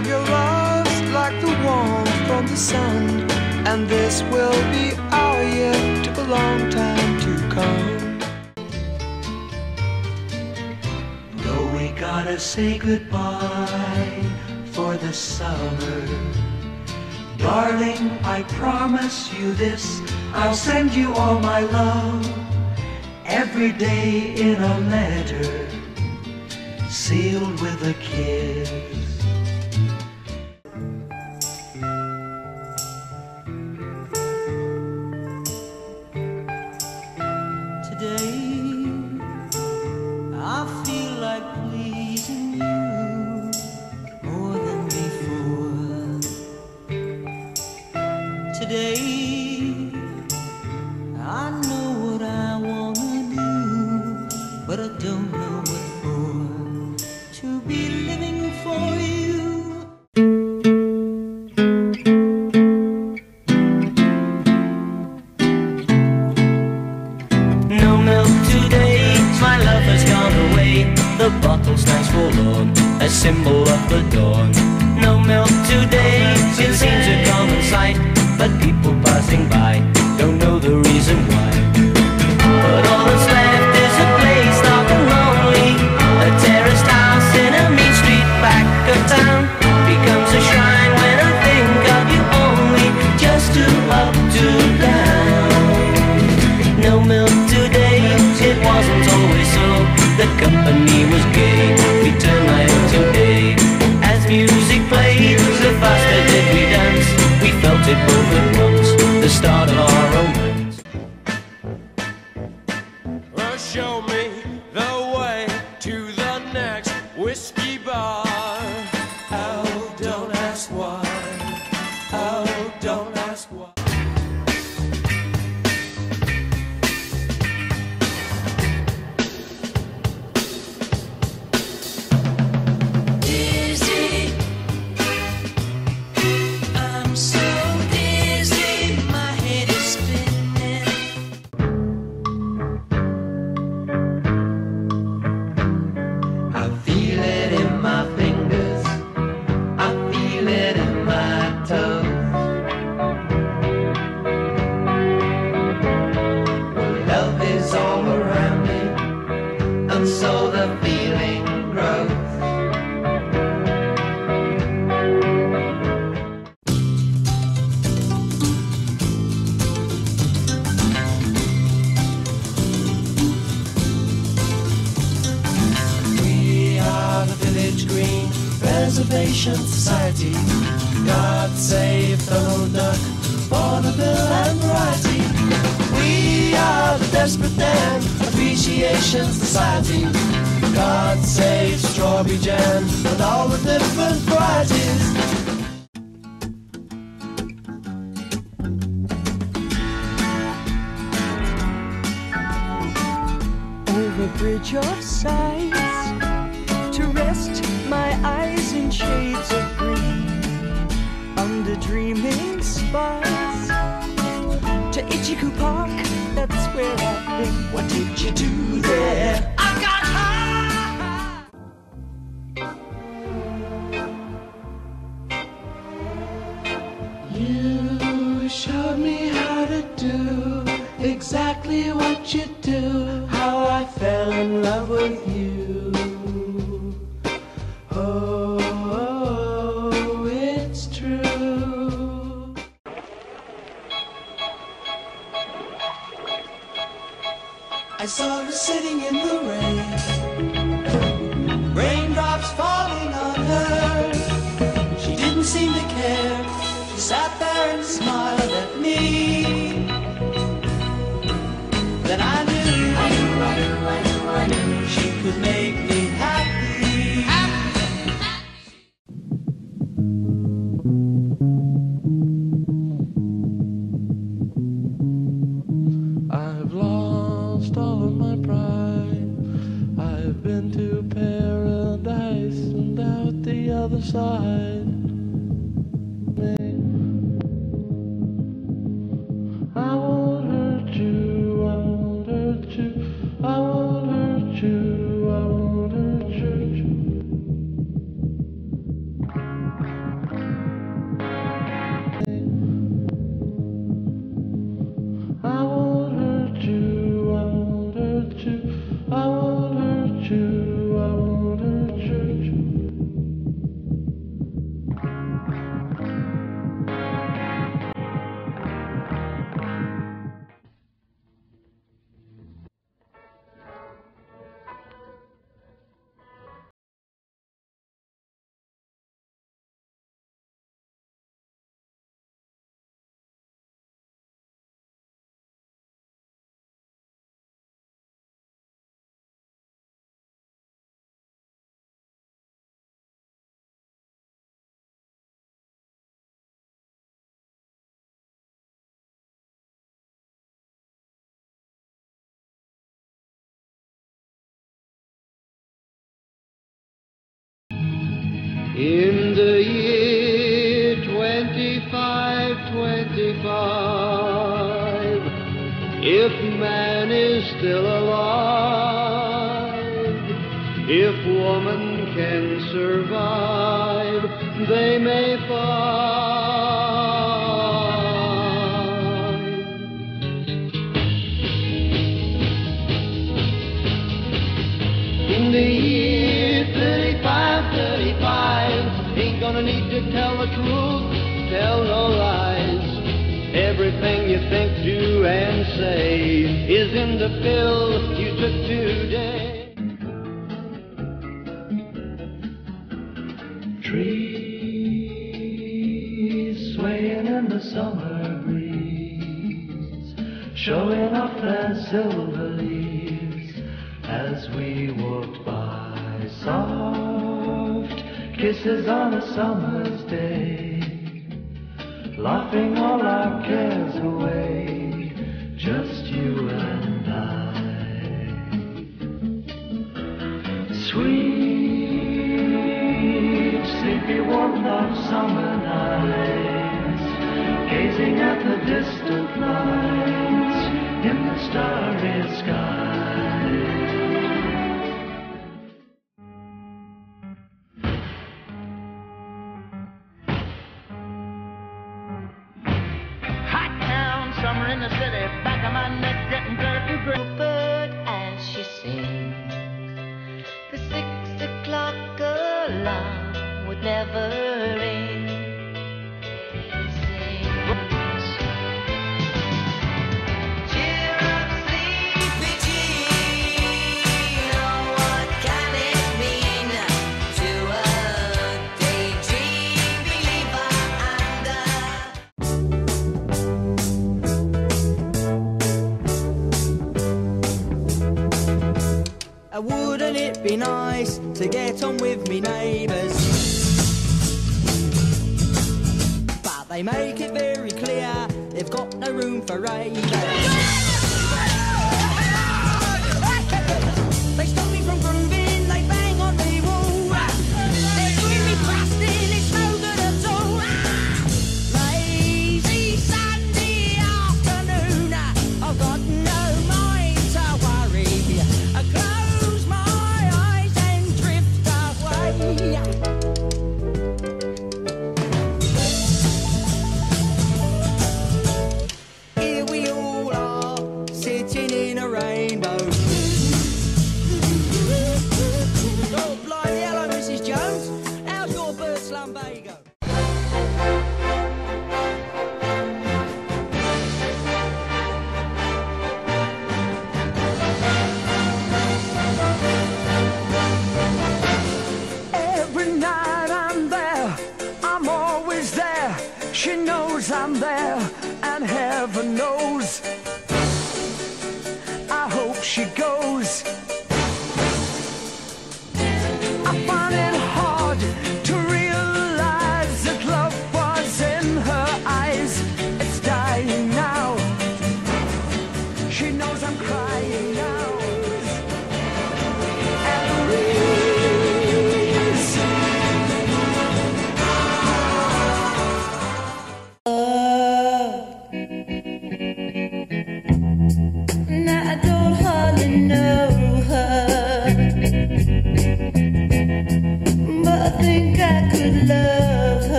of your love's like the warmth from the sun, and this will be our year. Took a long time to come. Though we gotta say goodbye for the summer. Darling, I promise you this, I'll send you all my love every day in a letter sealed with a kiss. Today, my love has gone away. The bottle stands forlorn, a symbol of the dawn. No milk today, it seems a common sight, Preservation Society. God save Donald Duck, vaudeville and Variety. We are the Desperate Dan Appreciation Society. God save Strawberry Jam and all the different varieties. over bridge of sighs shades of green under dreaming spires to Itchycoo Park. That's where I've been. What did you do there? I got high. You showed me how to do exactly what you do. Sitting in the rain. Raindrops falling on her. She didn't seem to care. She sat there and smiled at me. Then I knew, I knew, I knew, I knew, I knew she could make In the year 2525, if man is still alive, can say is in the pill you took today. Trees swaying in the summer breeze, showing off their silver leaves as we walked by. Soft kisses on a summer's day, laughing all our cares away. Beach, sleepy warmth of summer nights, gazing at the distant lights. to get on with me neighbours. But they make it very clear they've got no room for ravers.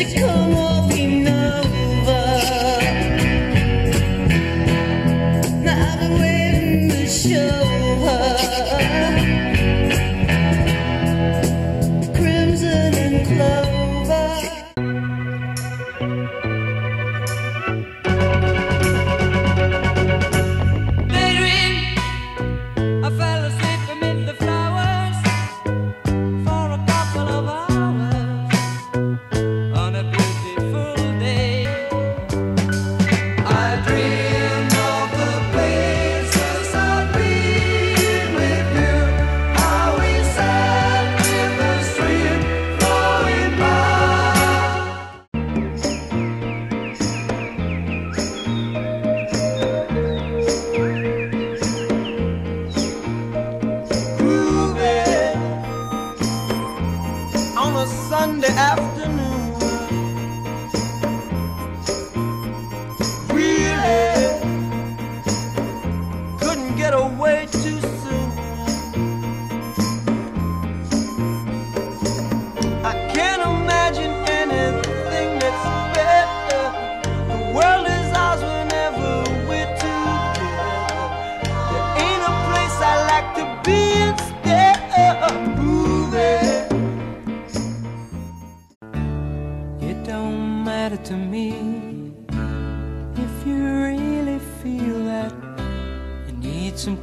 magical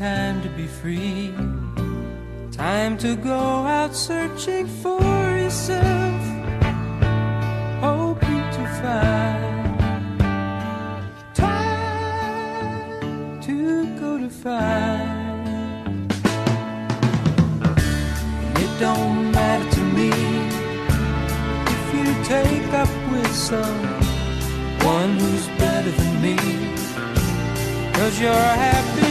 time to be free. Time to go out searching for yourself, hoping to find time to go to find. It don't matter to me if you take up with someone who's better than me. Cause your happiness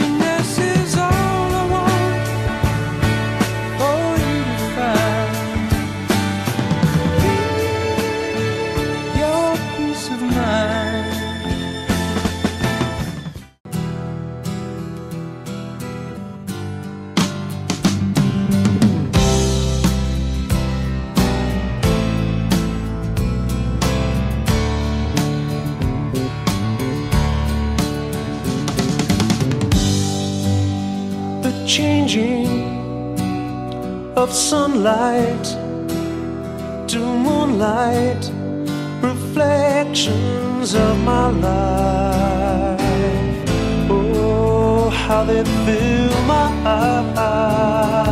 of sunlight to moonlight, reflections of my life. Oh, how they fill my eyes.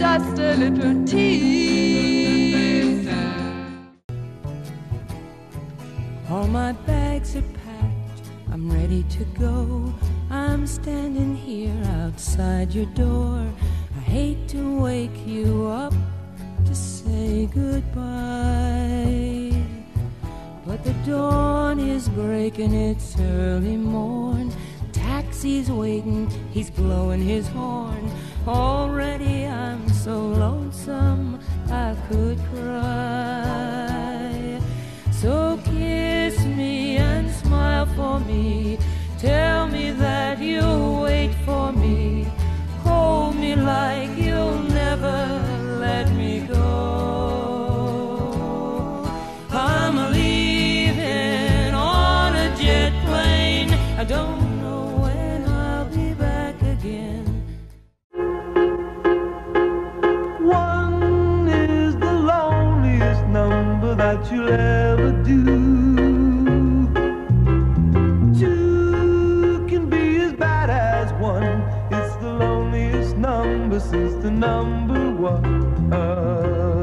Just a little tease. All my bags are packed, I'm ready to go. I'm standing here outside your door. I hate to wake you up to say goodbye. But the dawn is breaking, it's early morn. Taxi's waiting, he's blowing his horn. Already I'm so lonesome I could cry. So kiss me and smile for me. Tell me that you'll wait for me. Hold me like number since the number one.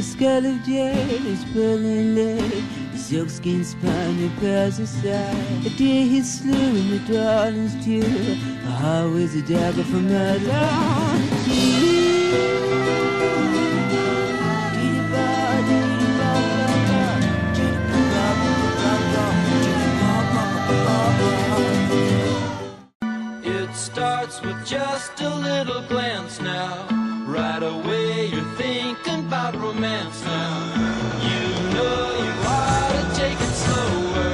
The skull of jade is pearling lead, the silkskin spine repairs his side. A deer he slew in the darling's tear, a heart with a dagger from her It starts with just a little glance now. Right away you're thinking about romance now. You know you ought to take it slower,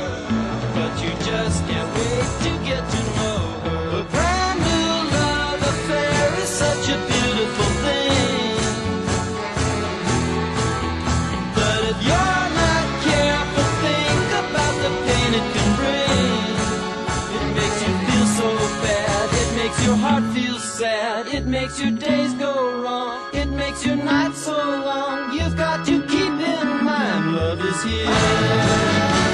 but you just can't wait to get to know her. A brand new love affair is such a beautiful thing. But if you're not careful, think about the pain it can bring. It makes you feel so bad. It makes your heart feel sad. It makes your days go wrong. It makes your nights so long. You've got to keep in mind love is here.